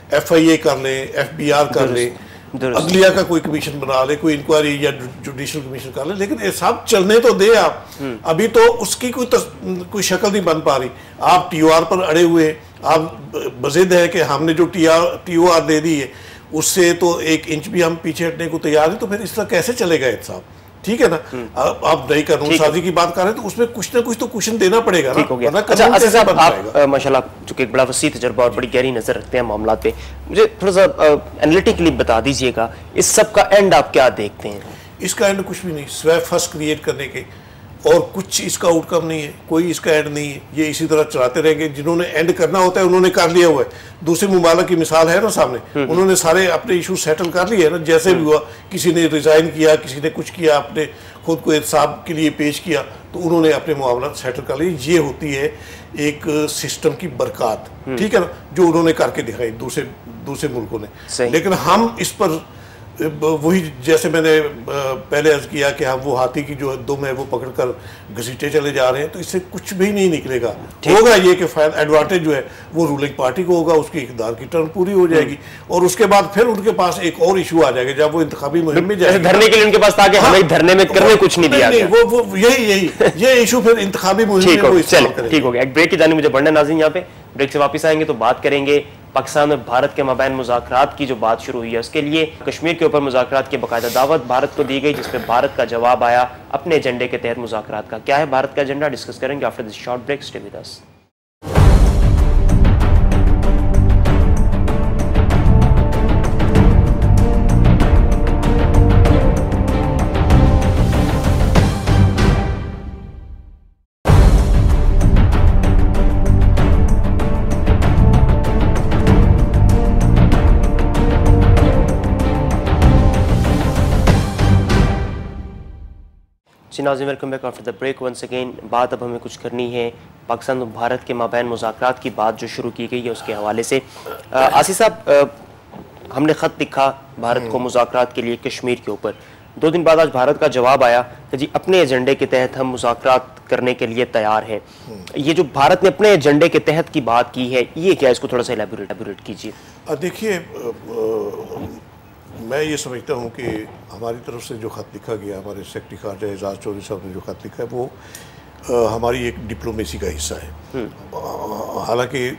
ایف آئی اے کر لیں ایف بی آر کر لیں۔ اگلیا کا کوئی کمیشن بنا لے کوئی انکوائری یا جوڈیشل کمیشن کر لے لیکن احتساب چلنے تو دے آپ۔ ابھی تو اس کی کوئی کوئی شکل نہیں بن پا رہی۔ آپ ٹی او آر پر اڑے ہوئے آپ بزد ہے کہ ہم نے جو T R T O R دے دی ہے اس سے تو ایک انچ بھی ہم پیچھے ہٹنے کو تیار ہیں تو پھر اس طرح کیسے چلے گا احتساب ٹھیک ہے نا؟ آپ نئی قانون سازی کی بات کر رہے ہیں تو اس میں کچھ نہ کچھ تو کوشن دینا پڑے گا اچھا اسد صاحب آپ ماشاءاللہ چونکہ ایک بڑا وسیع تجربہ اور بڑی گہری نظر رکھتے ہیں معاملات پہ مجھے تھوڑا سا انالیٹکلی بتا دیجیے گا اس سب کا اینڈ آپ کیا دیکھتے ہیں؟ اس کا اینڈ کچھ بھی نہیں سوے فرسٹ کریٹ کرنے کے اور کچھ اس کا آؤٹ کم نہیں ہے کوئی اس کا اینڈ نہیں ہے۔ یہ اسی طرح چلاتے رہیں گے۔ جنہوں نے اینڈ کرنا ہوتا ہے انہوں نے کر لیا ہوا ہے۔ دوسرے ممالک کی مثال ہے نا سامنے۔ انہوں نے سارے اپنے ایشو سیٹل کر لیے نا۔ جیسے بھی ہوا کسی نے ریزائن کیا کسی نے کچھ کیا اپنے خود کو احتساب کے لیے پیش کیا تو انہوں نے اپنے معاملات سیٹل کر لیے۔ یہ ہوتی ہے ایک سسٹم کی برکات ٹھیک ہے نا؟ جو انہوں نے کر کے دکھائی دوسرے دوسرے ملکوں نے۔ لیکن ہم اس پر وہی جیسے میں نے پہلے عرض کیا کہ ہم وہ ہاتھی کی جو دم ہے وہ پکڑ کر گھسیٹے چلے جا رہے ہیں تو اس سے کچھ بھی نہیں نکلے گا۔ ہوگا یہ کہ ایڈوانٹیج جو ہے وہ رولنگ پارٹی کو ہوگا اس کی اقدار کی ٹرن پوری ہو جائے گی۔ اور اس کے بعد پھر ان کے پاس ایک اور ایشو آ جائے گا جب وہ انتخابی مہم میں جائے دھرنے کے لیے ان کے پاس تاکہ ہمیں دھرنے میں کرنے کچھ نہیں دیا وہ یہی یہی۔ یہ ایشو پھر انتخابی مہم میں ٹھیک ہو گیا ایک بریک کی جانے مجھے بڑھنا ناظرین یہاں پہ۔ بریک سے واپس آئیں گے تو بات کریں گے۔ پاکستان اور بھارت کے مابین مذاکرات کی جو بات شروع ہوئی ہے، اس کے لیے کشمیر کے اوپر مذاکرات کی باقاعدہ دعوت بھارت کو دی گئی، جس پہ بھارت کا جواب آیا اپنے ایجنڈے کے تحت مذاکرات کا۔ کیا ہے بھارت کا ایجنڈا؟ ڈسکس کریں گے after this short break stay with us جی ناظرین welcome back after the break once again بات اب ہمیں کچھ کرنی ہے پاکستان و بھارت کے مابین مذاکرات کی بات جو شروع کی گئی ہے اس کے حوالے سے۔ آسی صاحب ہم نے خط لکھا بھارت کو مذاکرات کے لیے کشمیر کے اوپر۔ دو دن بعد آج بھارت کا جواب آیا کہ جی اپنے ایجنڈے کے تحت ہم مذاکرات کرنے کے لیے تیار ہیں۔ یہ جو بھارت نے اپنے ایجنڈے کے تحت کی بات کی ہے یہ کیا اس کو تھوڑا سا الیبوریٹ کیجیے۔ دیکھیے میں یہ سمجھتا ہوں کہ ہماری طرف سے جو خط لکھا گیا ہمارے سیکٹری خارجہ اعزاز چوری صاحب نے جو خط لکھا ہے وہ ہماری ایک ڈپلومیسی کا حصہ ہے۔ حالانکہ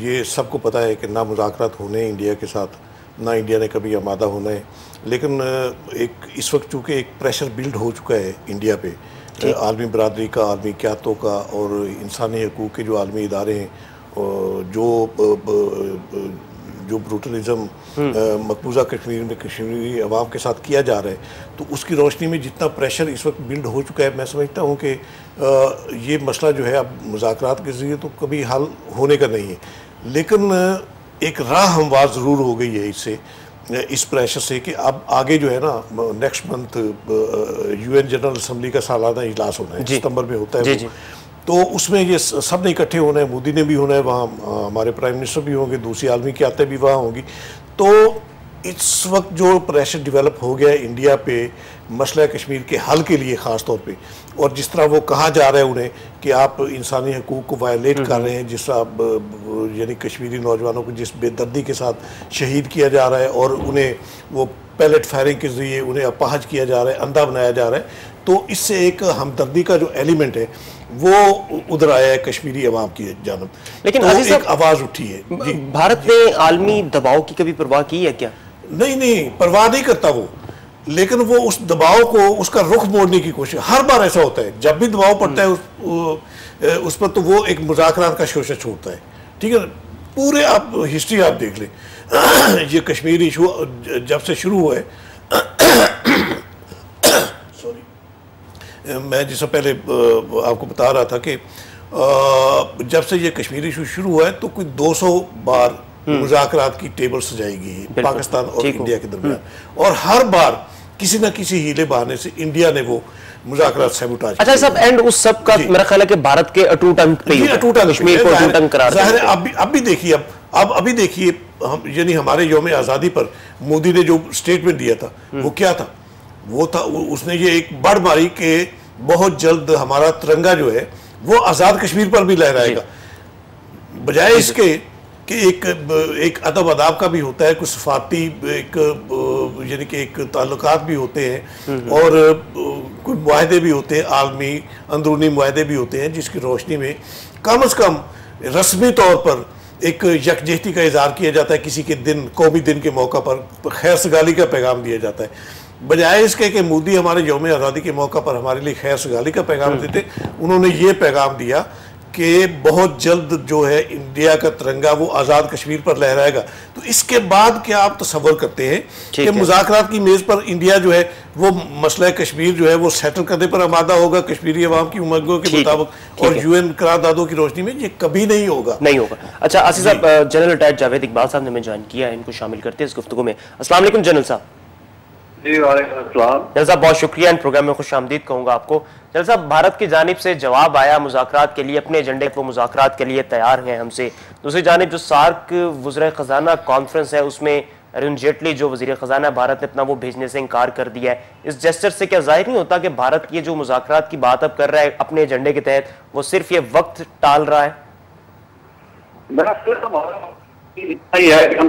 یہ سب کو پتہ ہے کہ نہ مذاکرات ہونے ہیں انڈیا کے ساتھ نہ انڈیا نے کبھی آمادہ ہونا ہے۔ لیکن ایک اس وقت چونکہ ایک پریشر بلڈ ہو چکا ہے انڈیا پہ جی۔ عالمی برادری کا عالمی قیادتوں کا اور انسانی حقوق کے جو عالمی ادارے ہیں جو جو بروٹلزم مقبوضہ کشمیر میں کشمیری عوام کے ساتھ کیا جا رہا ہے تو اس کی روشنی میں جتنا پریشر اس وقت بلڈ ہو چکا ہے میں سمجھتا ہوں کہ یہ مسئلہ جو ہے اب مذاکرات کے ذریعے تو کبھی حل ہونے کا نہیں ہے لیکن ایک راہ ہموار ضرور ہو گئی ہے اس سے اس پریشر سے کہ اب آگے جو ہے نا next month you N general assembly کا سالانہ اجلاس ہونا ہے جی۔ ستمبر میں ہوتا ہے جی، جی۔ تو اس میں یہ سب نے اکٹھے ہونا ہے، مودی نے بھی ہونا ہے، وہاں ہمارے پرائم منسٹر بھی ہوں گے، دوسری عالمی قیادتیں بھی وہاں ہوں گی۔ تو اس وقت جو پریشر ڈیولپ ہو گیا ہے انڈیا پہ، مسئلہ کشمیر کے حل کے لیے خاص طور پہ، اور جس طرح وہ کہا جا رہا ہے انہیں کہ آپ انسانی حقوق کو وائلیٹ کر رہے ہیں جس طرح یعنی کشمیری نوجوانوں کو جس بے دردی کے ساتھ شہید کیا جا رہا ہے اور انہیں وہ پیلٹ فائرنگ کے ذریعے انہیں اپاہج کیا جا رہا ہے اندھا بنایا جا رہا ہے تو اس سے ایک ہمدردی کا جو ایلیمنٹ ہے وہ ادھر آیا ہے کشمیری عوام کی جانب۔ لیکن عزیز ایک آواز اٹھی ہے۔ جی۔ بھارت نے عالمی دباؤ کی کبھی پرواہ کی ہے کیا؟ نہیں نہیں پرواہ نہیں کرتا وہ۔ لیکن وہ اس دباؤ کو، اس کا رخ موڑنے کی کوشش، ہر بار ایسا ہوتا ہے۔ جب بھی دباؤ پڑتا ہے، اس- پر تو وہ ایک مذاکرات کا شوشہ چھوڑتا ہے۔ ٹھیک ہے؟ پورے آپ ہسٹری آپ دیکھ لیں۔ یہ کشمیر ایشو جب سے شروع ہوا ہے سوری میں جس سے پہلے آپ کو بتا رہا تھا کہ جب سے یہ کشمیر ایشو شروع ہوا ہے تو کوئی دو سو بار مذاکرات کی ٹیبل سجائی گئی ہے پاکستان اور۔ انڈیا کے درمیان۔ اور ہر بار کسی نہ کسی ہیلے بہانے سے انڈیا نے وہ مذاکرات سیبوٹاج اچھا صاحب اینڈ اس سب کا میرا خیال ہے کہ بھارت کے اٹوٹ انک پہ ہی جی ہے۔ اٹوٹا کشمیر کو اٹوٹ انک قرار ظاہر ہے۔ اب بھی اب بھی دیکھیے اب اب ابھی دیکھیے یعنی ہمارے یوم آزادی پر مودی نے جو سٹیٹمنٹ دیا تھا وہ کیا تھا؟ وہ تھا اس نے یہ ایک بڑ ماری کہ بہت جلد ہمارا ترنگا جو ہے وہ آزاد کشمیر پر بھی لہرائے گا۔ بجائے اس کے کہ ایک ایک ادب اداب کا بھی ہوتا ہے کچھ صفاتی ایک یعنی کہ ایک تعلقات بھی ہوتے ہیں اور کوئی معاہدے بھی ہوتے ہیں عالمی اندرونی معاہدے بھی ہوتے ہیں جس کی روشنی میں کم از کم رسمی طور پر ایک یکجہتی کا اظہار کیا جاتا ہے کسی کے دن قومی دن کے موقع پر خیر سگالی کا پیغام دیا جاتا ہے۔ بجائے اس کے کہ مودی ہمارے یوم آزادی کے موقع پر ہمارے لیے خیر سگالی کا پیغام دیتے انہوں نے یہ پیغام دیا کہ بہت جلد جو ہے انڈیا کا ترنگا وہ آزاد کشمیر پر لہرائے گا۔ تو اس کے بعد کیا آپ تصور کرتے ہیں کہ۔ مذاکرات کی میز پر انڈیا جو ہے وہ مسئلہ کشمیر جو ہے وہ سیٹل کرنے پر آمادہ ہوگا کشمیری عوام کی امنگوں کے مطابق اور۔ یو این قراردادوں کی روشنی میں یہ کبھی نہیں ہوگا۔ نہیں ہوگا۔ اچھا آصف صاحب جنرل ریٹائرڈ جاوید اقبال صاحب نے ہمیں جوائن کیا ہے ان کو شامل کرتے ہیں اس گفتگو میں۔ السلام علیکم جنرل صاحب۔ جی وعلیکم السلام۔ جنرل صاحب بہت شکریہ ان پروگرام میں خوش آمدید کہوں گا آپ کو۔ جنرل صاحب، بھارت کی جانب سے جواب آیا مذاکرات کے لیے، اپنے ایجنڈے وہ مذاکرات کے لیے تیار ہیں ہم سے۔ دوسری جانب، جو سارک وزراء خزانہ کانفرنس ہے، اس میں ارون جیٹلی، جو وزیر خزانہ بھارت نے اپنا وہ بھیجنے سے انکار کر دیا ہے۔ اس جسچر سے کیا ظاہر نہیں ہوتا کہ بھارت یہ جو مذاکرات کی بات اب کر رہا ہے اپنے ایجنڈے کے تحت، وہ صرف یہ وقت ٹال رہا ہے؟ ہے کہ ہم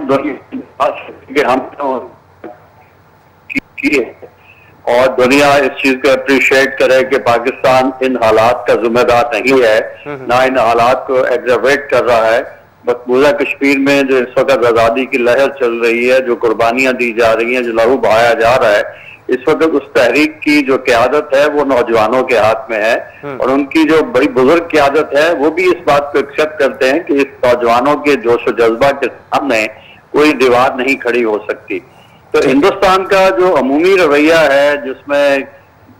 اور دنیا اس چیز کو اپریشیٹ کرے کہ پاکستان ان حالات کا ذمہ دار نہیں ہے نہ ان حالات کو ایگزرویٹ کر رہا ہے۔ مقبوضہ کشمیر میں جو اس وقت آزادی کی لہر چل رہی ہے جو قربانیاں دی جا رہی ہیں جو لہو بہایا جا رہا ہے اس وقت اس تحریک کی جو قیادت ہے وہ نوجوانوں کے ہاتھ میں ہے۔ اور ان کی جو بڑی بزرگ قیادت ہے وہ بھی اس بات کو ایکسپٹ کرتے ہیں کہ اس نوجوانوں کے جوش و جذبہ کے سامنے کوئی دیوار نہیں کھڑی ہو سکتی۔ تو ہندوستان کا جو عمومی رویہ ہے جس میں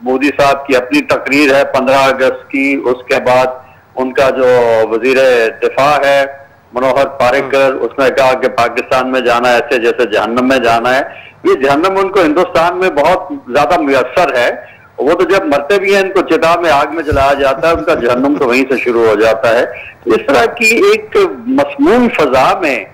مودی صاحب کی اپنی تقریر ہے پندرہ اگست کی اس کے بعد ان کا جو وزیر دفاع ہے منوہر پاریکر اس نے کہا کہ پاکستان میں جانا ایسے جیسے جہنم میں جانا ہے۔ یہ جہنم ان کو ہندوستان میں بہت زیادہ میسر ہے۔ وہ تو جب مرتے بھی ہیں ان کو چتا میں آگ میں جلایا جاتا ہے ان کا جہنم تو وہیں سے شروع ہو جاتا ہے۔ اس طرح کی ایک مسموم فضا میں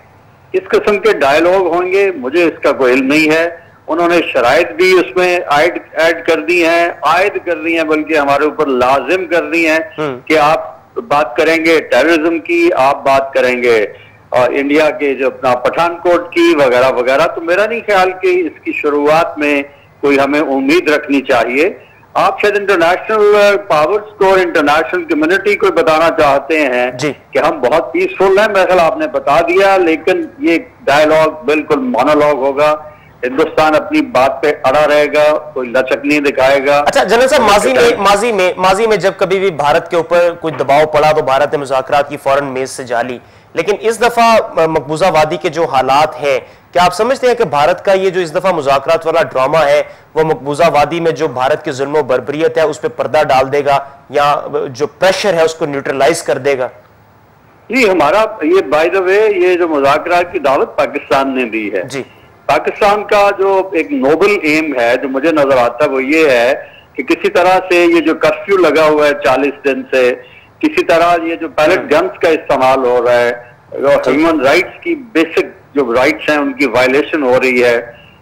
اس قسم کے ڈائلوگ ہوں گے مجھے اس کا کوئی علم نہیں ہے۔ انہوں نے شرائط بھی اس میں ایڈ ایڈ کر دی ہیں عائد کر دی ہیں بلکہ ہمارے اوپر لازم کر دی ہیں کہ آپ بات کریں گے ٹیررزم کی آپ بات کریں گے۔ اور انڈیا کے جو اپنا پٹھان کوٹ کی وغیرہ وغیرہ۔ تو میرا نہیں خیال کہ اس کی شروعات میں کوئی ہمیں امید رکھنی چاہیے۔ آپ شاید انٹرنیشنل پاورز کو انٹرنیشنل کمیونٹی کو بتانا چاہتے ہیں جی۔ کہ ہم بہت پیسفل ہیں میرا خیال آپ نے بتا دیا لیکن یہ ڈائلوگ بالکل مونولوگ ہوگا۔ ہندوستان اپنی بات پہ اڑا رہے گا کوئی لچک نہیں دکھائے گا۔ اچھا جنرل صاحب ماضی میں ماضی میں ماضی میں جب کبھی بھی بھارت کے اوپر کوئی دباؤ پڑا تو بھارت نے مذاکرات کی فوراً میز سے جالی۔ لیکن اس دفعہ مقبوضہ وادی کے جو حالات ہیں کیا آپ سمجھتے ہیں کہ بھارت کا یہ جو اس دفعہ مذاکرات والا ڈرامہ ہے وہ مقبوضہ وادی میں جو بھارت کے ظلم و بربریت ہے اس پہ پردہ ڈال دے گا یا جو پریشر ہے اس کو نیوٹرلائز کر دے گا؟ جی ہمارا یہ بائی دا وے یہ جو مذاکرات کی دعوت پاکستان نے دی ہے۔ جی۔ پاکستان کا جو ایک نوبل ایم ہے جو مجھے نظر آتا ہے وہ یہ ہے کہ کسی طرح سے یہ جو کرفیو لگا ہوا ہے چالیس دن سے کسی طرح یہ جو پیلٹ گنز کا استعمال ہو رہا ہے ہیومن رائٹس کی بیسک جو رائٹس ہیں ان کی وائلیشن ہو رہی ہے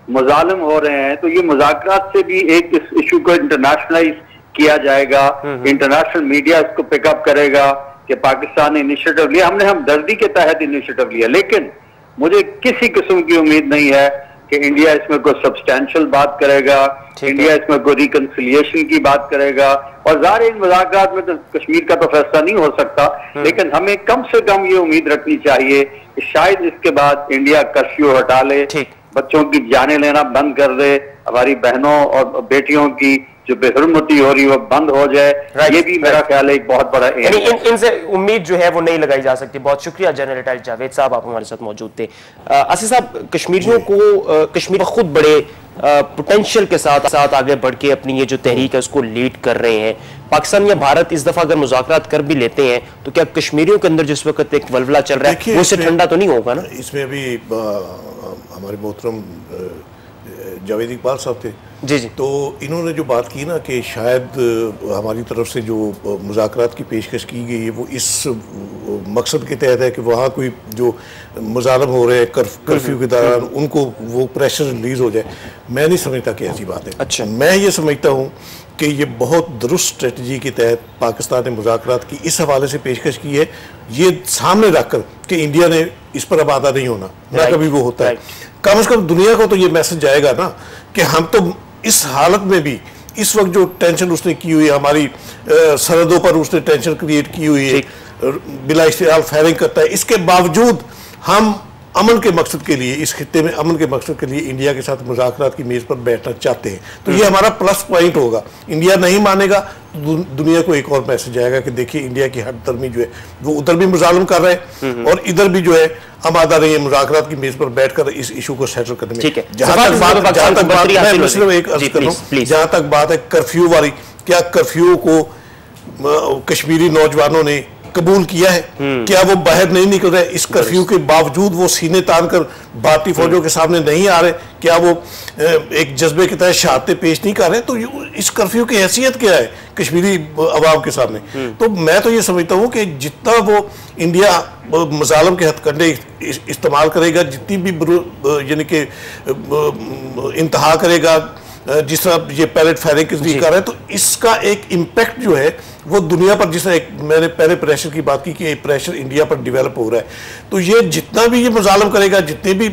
مظالم ہو رہے ہیں تو یہ مذاکرات سے بھی ایک اس ایشو کو انٹرنیشنلائز کیا جائے گا۔ انٹرنیشنل میڈیا اس کو پک اپ کرے گا کہ پاکستان نے انیشیٹو لیا۔ ہم نے ہم دردی کے تحت انیشیٹو لیا لیکن مجھے کسی قسم کی امید نہیں ہے۔ کہ انڈیا اس میں کوئی سبسٹینشل بات کرے گا انڈیا اس میں کوئی ریکنسیلیشن کی بات کرے گا۔ اور ظاہر ان مذاکرات میں تو کشمیر کا تو فیصلہ نہیں ہو سکتا لیکن ہمیں کم سے کم یہ امید رکھنی چاہیے کہ شاید اس کے بعد انڈیا کرفیو ہٹا لے بچوں کی جانے لینا بند کر دے ہماری بہنوں اور بیٹیوں کی جو بے حرمتی ہو رہی وہ بند ہو جائے یہ بھی میرا خیال ہے ایک بہت بڑا یعنی ان سے امید جو ہے وہ نہیں لگائی جا سکتی۔ بہت شکریہ جنرل ریٹائر جاوید صاحب آپ ہمارے ساتھ موجود تھے۔ اسی صاحب کشمیریوں کو کشمیر خود بڑے پوٹینشیل کے ساتھ ساتھ آگے بڑھ کے اپنی یہ جو تحریک ہے اس کو لیڈ کر رہے ہیں۔ پاکستان یا بھارت اس دفعہ اگر مذاکرات کر بھی لیتے ہیں تو کیا کشمیریوں کے اندر جس وقت ایک ولولہ چل رہا ہے وہ اسے ٹھنڈا تو نہیں ہوگا نا؟ اس میں ابھی ہمارے محترم جاوید اقبال صاحب تھے۔ جی جی۔ تو انہوں نے جو بات کی نا کہ شاید ہماری طرف سے جو مذاکرات کی پیشکش کی گئی ہے وہ اس مقصد کے تحت ہے کہ وہاں کوئی جو مظالم ہو رہے ہیں کرفیو کے دوران ان کو وہ پریشر ریلیز ہو جائے۔ میں نہیں سمجھتا کہ ایسی بات ہے۔ اچھا۔ میں یہ سمجھتا ہوں کہ یہ بہت درست اسٹریٹجی کے تحت پاکستان نے مذاکرات کی اس حوالے سے پیشکش کی ہے۔ یہ سامنے رکھ کر کہ انڈیا نے اس پر آبادہ نہیں ہونا۔ نہ کبھی وہ ہوتا ہے۔ کم از کم دنیا کو تو یہ میسج جائے گا نا کہ ہم تو اس حالت میں بھی اس وقت جو ٹینشن اس نے کی ہوئی ہے ہماری سرحدوں پر اس نے ٹینشن کریٹ کی ہوئی ہے بلا اشتعال فائرنگ کرتا ہے۔ اس کے باوجود ہم امن کے مقصد کے لیے اس خطے میں امن کے مقصد کے لیے انڈیا کے ساتھ مذاکرات کی میز پر بیٹھنا چاہتے ہیں۔ تو یہ ہمارا پلس پوائنٹ ہوگا۔ انڈیا نہیں مانے گا دنیا کو ایک اور میسج آئے گا کہ دیکھیے انڈیا کی ہر درمی جو ہے وہ ادھر بھی مظالم کر رہے ہیں اور ادھر بھی جو ہے ہم آدھا رہے ہیں مذاکرات کی میز پر بیٹھ کر اس ایشو کو سیٹل کرنے میں۔ جہاں تک بات میں مسئلہ ایک عرض کر ہوں جہاں تک بات ہے کرفیو والی کیا کرفیو کو کشمیری نوجوانوں نے قبول کیا ہے کیا وہ باہر نہیں نکل رہے؟ اس کرفیو کے باوجود وہ سینے تان کر بھارتی فوجوں کے سامنے نہیں آ رہے۔ کیا وہ ایک جذبے کے تحت شہادتیں پیش نہیں کر رہے؟ تو اس کرفیو کی حیثیت کیا ہے کشمیری عوام کے سامنے؟ تو میں تو یہ سمجھتا ہوں کہ جتنا وہ انڈیا مظالم کے ہتھ کنڈے استعمال کرے گا جتنی بھی یعنی کہ انتہا کرے گا جس طرح یہ پیلٹ فائرنگ کے ذریعے جی۔ کر رہے ہیں تو اس کا ایک امپیکٹ جو ہے وہ دنیا پر جس طرح ایک میں نے پہلے پریشر کی بات کی کہ یہ پریشر انڈیا پر ڈیولپ ہو رہا ہے تو یہ جتنا بھی یہ مظالم کرے گا جتنے بھی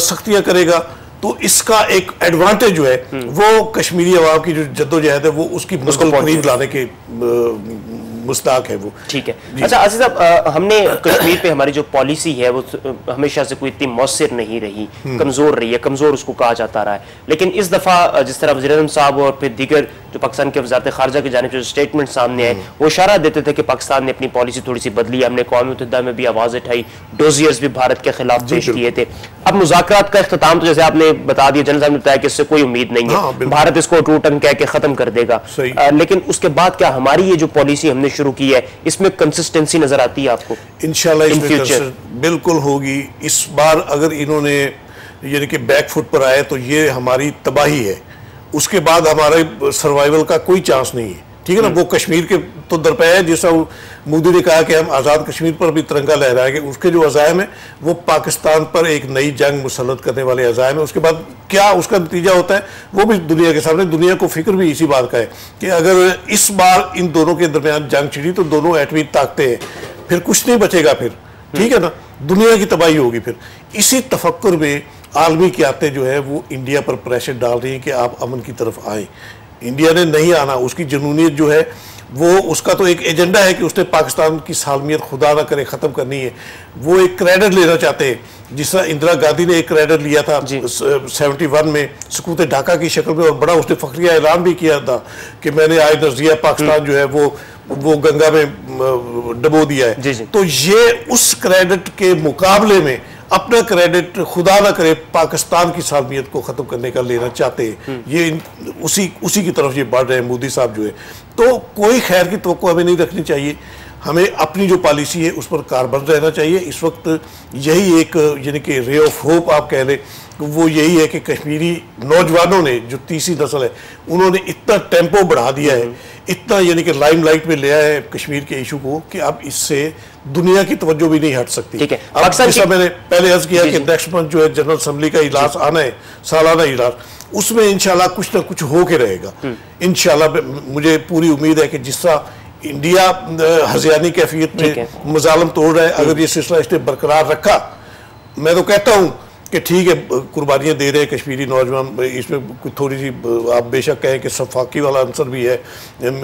سختیاں کرے گا تو اس کا ایک ایڈوانٹیج جو ہے وہ کشمیری عوام کی جو جہد ہے وہ اس کی مسکل قریب لانے کے مستاق ہے وہ۔ ٹھیک ہے۔ جی۔ اچھا عزیز صاحب ہم نے کشمیر پہ ہماری جو پالیسی ہے وہ ہمیشہ سے کوئی اتنی مؤثر نہیں رہی۔ کمزور رہی ہے کمزور اس کو کہا جاتا رہا ہے۔ لیکن اس دفعہ جس طرح وزیر اعظم صاحب اور پھر دیگر جو پاکستان کے وزارت خارجہ کی جانب جو سٹیٹمنٹ سامنے ہے وہ اشارہ دیتے تھے کہ پاکستان نے اپنی پالیسی تھوڑی سی بدلی ہم نے قوم متحدہ میں بھی آواز اٹھائی ڈوزیئرز بھی بھارت کے خلاف جی، پیش کیے تھے۔ اب مذاکرات کا اختتام تو جیسے آپ نے بتا دیا جنرل صاحب نے بتایا کہ اس سے کوئی امید نہیں ہے۔ ہاں، بھارت اس کو ٹوٹن کہہ کے ختم کر دے گا۔ لیکن اس کے بعد کیا ہماری یہ جو پالیسی ہم نے شروع کی ہے اس میں کنسسٹنسی نظر آتی ہے آپ کو؟ انشاءاللہ اس میں بالکل ہوگی۔ اس بار اگر انہوں نے یعنی کہ بیک فٹ پر آئے تو یہ ہماری تباہی ہے۔ اس کے بعد ہمارے سروائیول کا کوئی چانس نہیں ہے۔ ٹھیک ہے نا؟ وہ کشمیر کے تو درپے ہے جیسا مودی نے کہا کہ ہم آزاد کشمیر پر بھی ترنگا لہرائیں گے۔ اس کے جو عزائم ہیں وہ پاکستان پر ایک نئی جنگ مسلط کرنے والے عزائم ہیں۔ اس کے بعد کیا اس کا نتیجہ ہوتا ہے؟ وہ بھی دنیا کے سامنے دنیا کو فکر بھی اسی بات کا ہے کہ اگر اس بار ان دونوں کے درمیان جنگ چھڑی تو دونوں ایٹمی طاقتیں ہیں۔ پھر کچھ نہیں بچے گا پھر۔ ٹھیک ہے نا؟ دنیا کی تباہی ہوگی پھر۔ اسی تفکر میں عالمی قیادتیں جو ہے وہ انڈیا پر پریشر ڈال رہی ہیں کہ آپ امن کی طرف آئیں۔ انڈیا نے نہیں آنا اس کی جنونیت جو ہے وہ اس کا تو ایک ایجنڈا ہے کہ اس نے پاکستان کی سالمیت خدا نہ کرے ختم کرنی ہے۔ وہ ایک کریڈٹ لینا چاہتے ہیں۔ جس طرح اندرا گاندھی نے ایک کریڈٹ لیا تھا سیونٹی ون میں سکوت ڈھاکہ کی شکل میں اور بڑا اس نے فخریہ اعلان بھی کیا تھا کہ میں نے آئے نظریہ پاکستان جو ہے وہ وہ گنگا میں ڈبو دیا ہے۔ جی، جی۔ تو یہ اس کریڈٹ کے مقابلے میں اپنا کریڈٹ خدا نہ کرے پاکستان کی سالمیت کو ختم کرنے کا لینا چاہتے ہیں۔ یہ اسی اسی کی طرف یہ بڑھ رہے ہیں مودی صاحب جو ہے تو کوئی خیر کی توقع ہمیں نہیں رکھنی چاہیے۔ ہمیں اپنی جو پالیسی ہے اس پر کاربند رہنا چاہیے۔ اس وقت یہی ایک یعنی کہ رے آف ہوپ آپ کہہ لیں وہ یہی ہے کہ کشمیری نوجوانوں نے جو تیسری نسل ہے انہوں نے اتنا ٹیمپو بڑھا دیا ہے اتنا یعنی کہ لائم لائٹ میں لیا ہے کشمیر کے ایشو کو کہ اب اس سے دنیا کی توجہ بھی نہیں ہٹ سکتی۔ اب جیسا میں نے پہلے عرض کیا جی، کہ نیکسٹ جی۔ منتھ جو ہے جنرل اسمبلی کا اجلاس آنا ہے سالانہ اجلاس اس میں انشاءاللہ کچھ نہ کچھ ہو کے رہے گا۔ انشاءاللہ مجھے پوری امید ہے کہ جس طرح انڈیا ہزیانی کیفیت میں مظالم توڑ رہا ہے اگر یہ سلسلہ اس نے برقرار رکھا میں تو کہتا ہوں کہ ٹھیک ہے قربانیاں دے رہے ہیں کشمیری نوجوان۔ اس میں تھوڑی سی آپ بے شک کہیں کہ صفاقی والا عنصر بھی ہے۔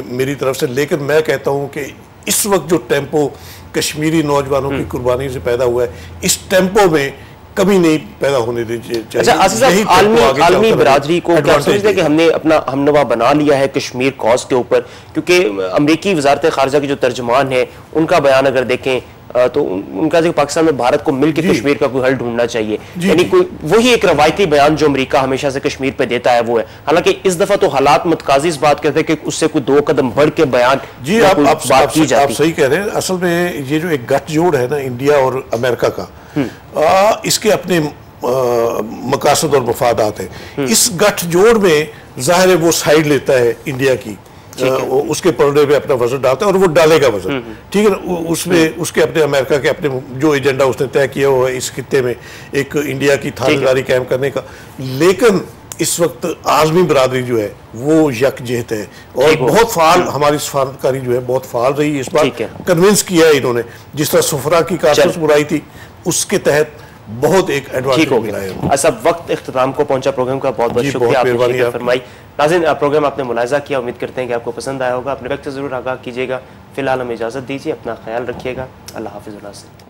میری طرف سے۔ لیکن میں کہتا ہوں کہ اس وقت جو ٹیمپو کشمیری نوجوانوں کی قربانی سے پیدا ہوا ہے اس ٹیمپو میں کبھی نہیں پیدا ہونے چاہیے۔ اچھا آسی صاحب عالمی عالمی برادری کو کیا سمجھتے ہیں کہ ہم نے اپنا ہم نوا بنا لیا ہے کشمیر کاز کے اوپر؟ کیونکہ امریکی وزارت خارجہ کی جو ترجمان ہے ان کا بیان اگر دیکھیں تو ان کا پاکستان میں بھارت کو مل کے جی۔ کشمیر کا کوئی حل ڈھونڈنا چاہیے۔ جی، یعنی جی۔ کوئی وہی ایک روایتی بیان جو امریکہ ہمیشہ سے کشمیر پہ دیتا ہے وہ ہے۔ حالانکہ اس دفعہ تو حالات متقاضی اس بات کہتے ہیں کہ اس سے کوئی دو قدم بڑھ کے بیان جی آپ صحیح کہہ رہے ہیں۔ اصل میں یہ جو ایک گٹ جوڑ ہے نا انڈیا اور امریکہ کا اس کے اپنے مقاصد اور مفادات ہیں۔ اس گٹھ جوڑ میں ظاہر ہے وہ سائیڈ لیتا ہے انڈیا کی۔ اس کے پرڈے پہ اپنا وزن ڈالتا ہے اور وہ ڈالے گا وزن۔ ٹھیک ہے نا اس میں اس کے اپنے امریکہ کے اپنے جو ایجنڈا اس نے طے کیا ہوا ہے اس خطے میں ایک انڈیا کی تھانیداری قائم کرنے کا۔ لیکن اس وقت عالمی برادری جو ہے وہ یک جہت ہے۔ اور بہت فعال ہماری سفارتکاری جو ہے بہت فعال رہی اس بار۔ کنونس کیا ہے انہوں نے۔ جس طرح سفرہ کی کارسس برائی تھی اس کے تحت بہت ایک ایڈوانس ملا ہے۔ ایسا وقت اختتام کو پہنچا پروگرام کا۔ بہت بہت جی، شکریہ آپ نے فرمائی۔ ناظرین پروگرام آپ نے ملاحظہ کیا، امید کرتے ہیں کہ آپ کو پسند آیا ہوگا۔ اپنے وقت سے ضرور آگاہ کیجیے گا۔ فی الحال ہمیں اجازت دیجیے، اپنا خیال رکھیے گا۔ اللہ حافظ، اللہ سے